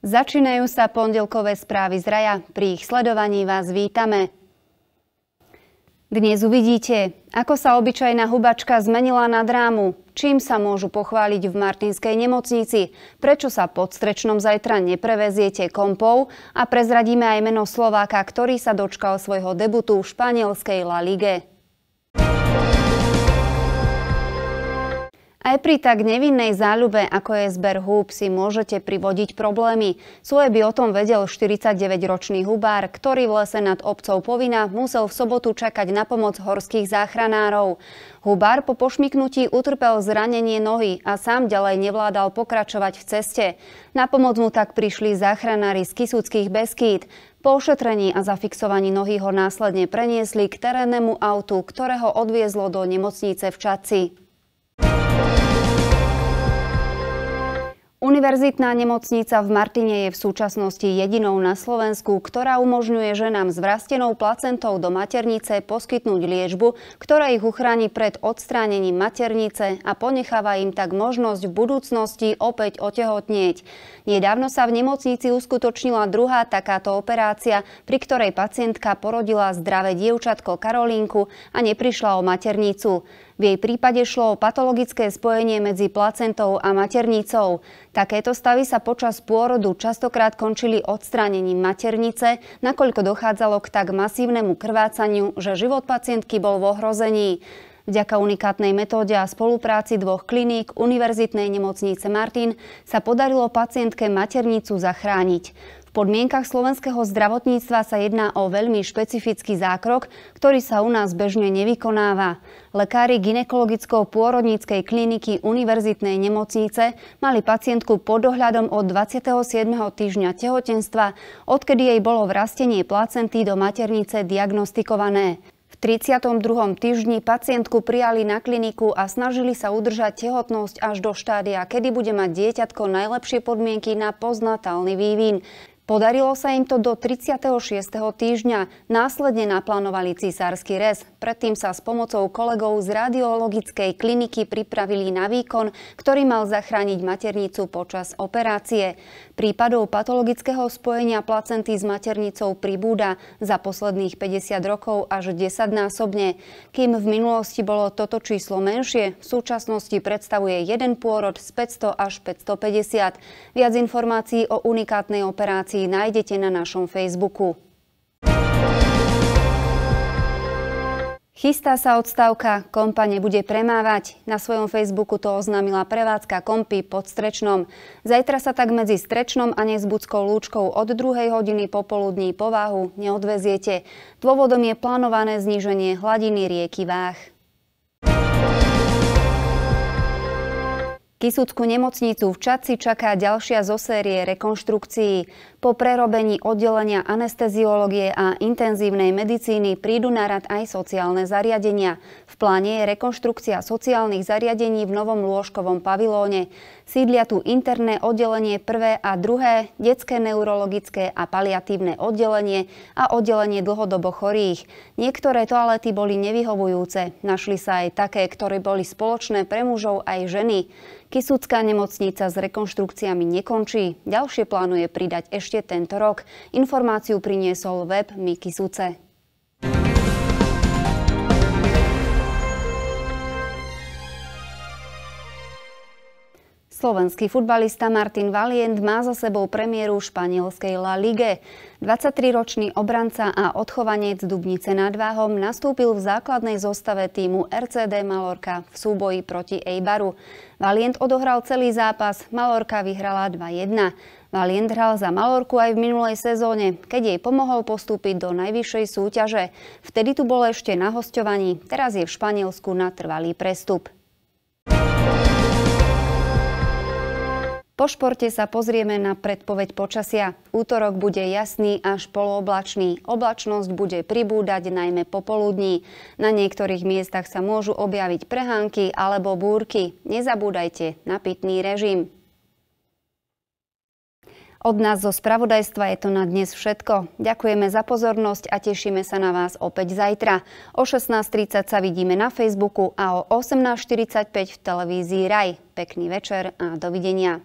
Začínajú sa pondelkové správy z raja. Pri ich sledovaní vás vítame. Dnes uvidíte, ako sa obyčajná hubačka zmenila na drámu, čím sa môžu pochváliť v Martinskej nemocnici, prečo sa pod strečnom zajtra nepreveziete kompou a prezradíme aj meno Slováka, ktorý sa dočkal svojho debutu v španielskej La Lige. Aj pri tak nevinnej záľube, ako je zber húb, si môžete privodiť problémy. Svoje by o tom vedel 49-ročný hubár, ktorý v lese nad obcov Povina musel v sobotu čakať na pomoc horských záchranárov. Hubár po pošmiknutí utrpel zranenie nohy a sám ďalej nevládal pokračovať v ceste. Na pomoc mu tak prišli záchranári z Kisúckých Beskýt. Po ošetrení a zafixovaní nohy ho následne preniesli k terénnemu autu, ktoré ho odviezlo do nemocnice v Čaci. Univerzitná nemocnica v Martine je v súčasnosti jedinou na Slovensku, ktorá umožňuje ženám s vrastenou placentou do maternice poskytnúť liečbu, ktorá ich uchráni pred odstránením maternice a ponecháva im tak možnosť v budúcnosti opäť otehotnieť. Nedávno sa v nemocnici uskutočnila druhá takáto operácia, pri ktorej pacientka porodila zdravé dievčatko Karolínku a neprišla o maternicu. V jej prípade šlo o patologické spojenie medzi placentou a maternicou. Takéto stavy sa počas pôrodu častokrát končili odstránením maternice, nakoľko dochádzalo k tak masívnemu krvácaniu, že život pacientky bol v ohrození. Vďaka unikátnej metóde a spolupráci dvoch kliník Univerzitnej nemocnice Martin sa podarilo pacientke maternicu zachrániť. V podmienkach slovenského zdravotníctva sa jedná o veľmi špecifický zákrok, ktorý sa u nás bežne nevykonáva. Lekári ginekologicko-pôrodníckej kliniky Univerzitnej nemocnice mali pacientku pod dohľadom od 27. týždňa tehotenstva, odkedy jej bolo vrastenie placenty do maternice diagnostikované. V 32. týždni pacientku prijali na kliniku a snažili sa udržať tehotnosť až do štádia, kedy bude mať dieťatko najlepšie podmienky na poznatálny vývin. Podarilo sa im to do 36. týždňa. Následne naplánovali cisársky rez. Predtým sa s pomocou kolegov z radiologickej kliniky pripravili na výkon, ktorý mal zachrániť maternicu počas operácie. Prípadov patologického spojenia placenty s maternicou pribúda za posledných 50 rokov až 10 násobne. Kým v minulosti bolo toto číslo menšie, v súčasnosti predstavuje jeden pôrod z 500 až 550. Viac informácií o unikátnej operácii nájdete na našom Facebooku. Chystá sa odstavka, kompa nebude premávať. Na svojom Facebooku to oznámila prevádzka kompy pod Strečnom. Zajtra sa tak medzi Strečnom a Nezbudskou lúčkou od 2. hodiny popoludní povahu neodveziete. Dôvodom je plánované zníženie hladiny rieky Váh. Kisúcku nemocnicu v Čaci čaká ďalšia zo série rekonštrukcií. Po prerobení oddelenia anesteziológie a intenzívnej medicíny prídu na rad aj sociálne zariadenia. V pláne je rekonštrukcia sociálnych zariadení v novom lôžkovom pavilóne. Sídlia tu interné oddelenie prvé a druhé, detské neurologické a paliatívne oddelenie a oddelenie dlhodobo chorých. Niektoré toalety boli nevyhovujúce. Našli sa aj také, ktoré boli spoločné pre mužov aj ženy. Kisúcká nemocnica s rekonštrukciami nekončí. Ďalšie plánuje pridať ešte tento rok. Informáciu priniesol web Miky Suce. Slovenský futbalista Martin Valient má za sebou premiéru španielskej La Ligue. 23-ročný obranca a odchovanec Dubnice nad Váhom nastúpil v základnej zostave týmu RCD Malorka v súboji proti Eibaru. Valient odohral celý zápas, Malorka vyhrala 2-1. Valient hral za Malorku aj v minulej sezóne, keď jej pomohol postúpiť do najvyššej súťaže. Vtedy tu bol ešte na hostovaní, teraz je v Španielsku na trvalý prestup. Po športe sa pozrieme na predpoveď počasia. Útorok bude jasný až polooblačný. Oblačnosť bude pribúdať najmä popoludní. Na niektorých miestach sa môžu objaviť prehánky alebo búrky. Nezabúdajte na pitný režim. Od nás zo spravodajstva je to na dnes všetko. Ďakujeme za pozornosť a tešíme sa na vás opäť zajtra. O 16.30 sa vidíme na Facebooku a o 18.45 v televízii RAJ. Pekný večer a dovidenia.